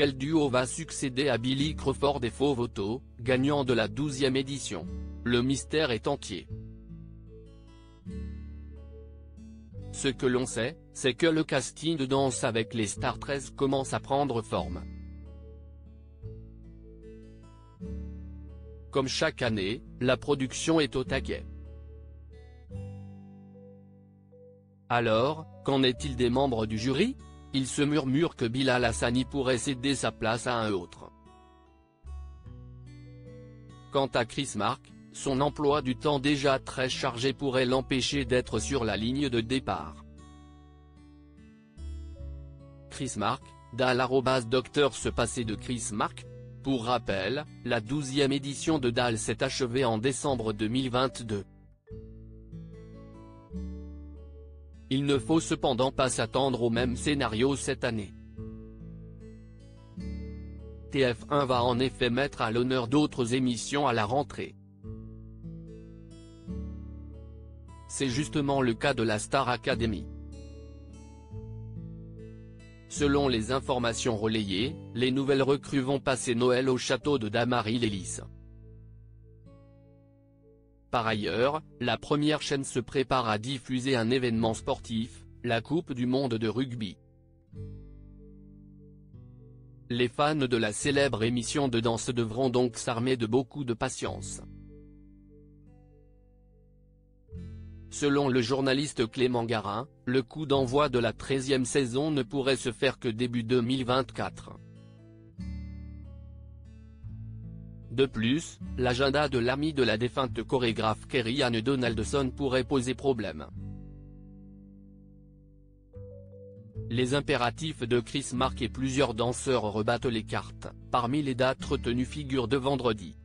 Quel duo va succéder à Billy Crawford et Faux Voto, gagnant de la 12e édition Le mystère est entier. Ce que l'on sait, c'est que le casting de Danse avec les Stars 13 commence à prendre forme. Comme chaque année, la production est au taquet. Alors, qu'en est-il des membres du jury? Il se murmure que Bilal Hassani pourrait céder sa place à un autre. Quant à Chris Mark, son emploi du temps déjà très chargé pourrait l'empêcher d'être sur la ligne de départ. Chris Mark, Dahl Docteur se passer de Chris Mark Pour rappel, la douzième édition de Dahl s'est achevée en décembre 2022. Il ne faut cependant pas s'attendre au même scénario cette année. TF1 va en effet mettre à l'honneur d'autres émissions à la rentrée. C'est justement le cas de la Star Academy. Selon les informations relayées, les nouvelles recrues vont passer Noël au château de Damary-Lélis. Par ailleurs, la première chaîne se prépare à diffuser un événement sportif, la Coupe du Monde de rugby. Les fans de la célèbre émission de danse devront donc s'armer de beaucoup de patience. Selon le journaliste Clément Garin, le coup d'envoi de la 13e saison ne pourrait se faire que début 2024. De plus, l'agenda de l'ami de la défunte chorégraphe Kerry Anne Donaldson pourrait poser problème. Les impératifs de Chris Mark et plusieurs danseurs rebattent les cartes, parmi les dates retenues figure de vendredi.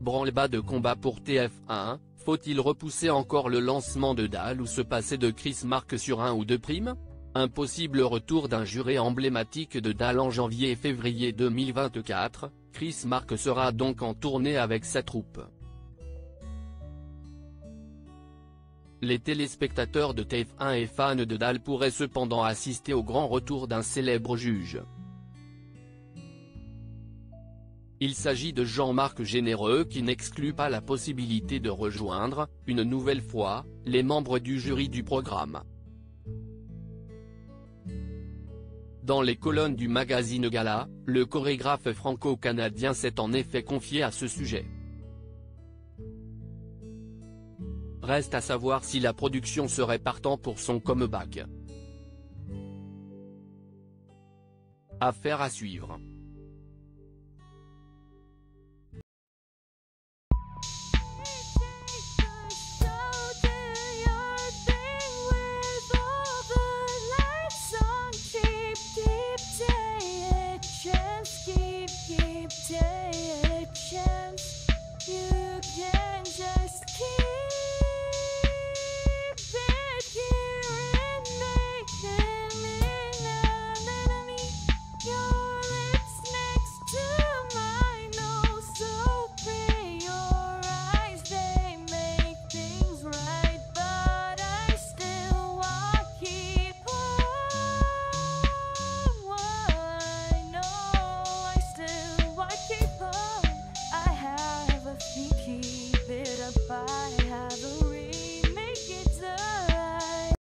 Branle-bas de combat pour TF1, faut-il repousser encore le lancement de Dahl ou se passer de Chris Mark sur un ou deux primes? Un possible retour d'un juré emblématique de Dahl en janvier et février 2024, Chris Mark sera donc en tournée avec sa troupe. Les téléspectateurs de TF1 et fans de Dahl pourraient cependant assister au grand retour d'un célèbre juge. Il s'agit de Jean-Marc Généreux qui n'exclut pas la possibilité de rejoindre, une nouvelle fois, les membres du jury du programme. Dans les colonnes du magazine Gala, le chorégraphe franco-canadien s'est en effet confié à ce sujet. Reste à savoir si la production serait partant pour son comeback. Affaire à suivre.